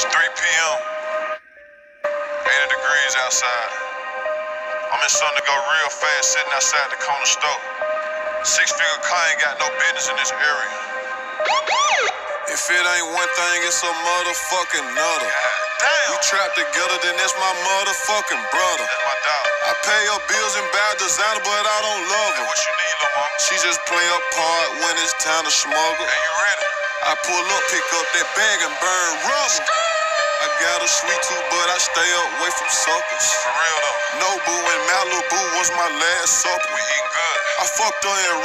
It's 3 p.m. 80 degrees outside. I'm in something to go real fast sitting outside the corner store. Six figure car ain't got no business in this area. If it ain't one thing, it's a motherfucking nutter. Damn. We trapped together, then that's my motherfucking brother. That's my dog. I pay her bills and buy designer, but I don't love her. Hey, what you need, little mama? She just play a part when it's time to smuggle. Hey, you ready? I pull up, pick up that bag and burn rubber. I got a sweet tooth, but I stay away from suckers. For real though. Nobu and Malibu was my last supper. We eating good. I fucked her in